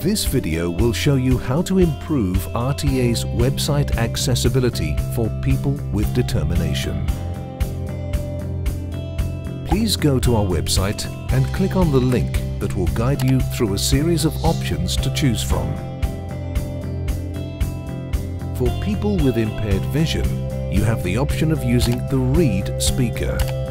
This video will show you how to improve RTA's website accessibility for people with determination. Please go to our website and click on the link that will guide you through a series of options to choose from. For people with impaired vision, you have the option of using the ReadSpeaker.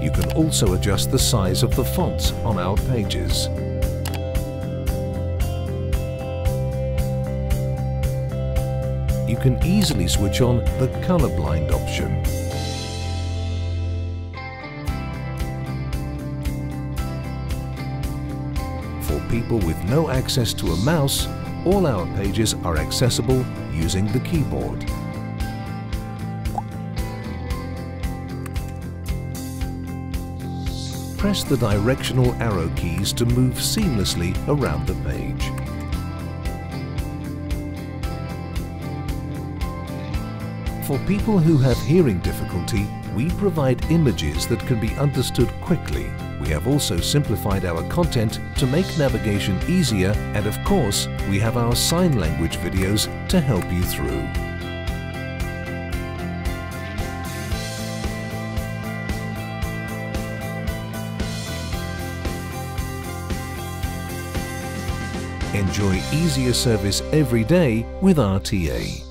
You can also adjust the size of the fonts on our pages. You can easily switch on the colorblind option. For people with no access to a mouse, all our pages are accessible using the keyboard. Press the directional arrow keys to move seamlessly around the page. For people who have hearing difficulty, we provide images that can be understood quickly. We have also simplified our content to make navigation easier and of course, we have our sign language videos to help you through. Enjoy easier service every day with RTA.